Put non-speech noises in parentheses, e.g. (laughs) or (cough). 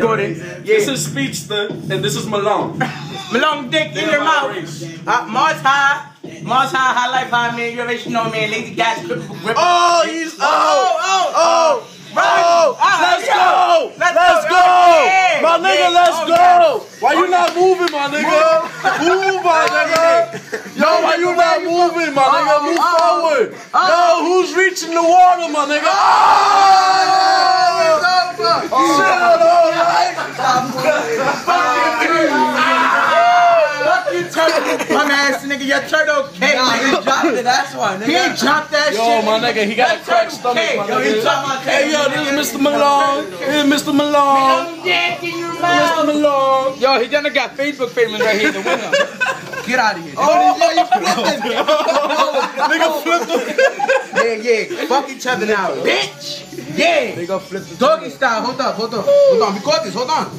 Gordon. This is Speedster, and this is Malone. (laughs) Malone dick in your mouth. Uh, Mars High. Mars High, High Life High, man. You already know, man. Lazy grip. Oh, he's oh, oh, oh, Right. oh, Ah, let's go, Let's let's go. go, Yeah. my nigga, let's Oh, go. Why you not moving, my nigga? Move, my (laughs) nigga. Yo, why you not moving, my nigga? Move oh. forward. Yo, who's reaching the water, my nigga? Oh, Bum ass nigga. Your turtle cake. Nah, he dropped it, that's why, He nigga. ain't dropped that Yo, shit. my nigga, he got a That cracked turtle stomach, cake. my Yo, he nigga. dropped my cake. Hey, yo, this is Mr. Malone. This is Mr. Malone. I'm dick in your mouth. Mr. Malone. Yo, he done got Facebook famous right here, the winner. (laughs) Get out of here. Oh, yo, you flipping. (laughs) Nigga oh. flipped him. (laughs) Yeah, yeah. Fuck each other now, bitch. Yeah. They gonna flip the Doggy style. Hold up, hold up. Hold on. We caught this. Hold on.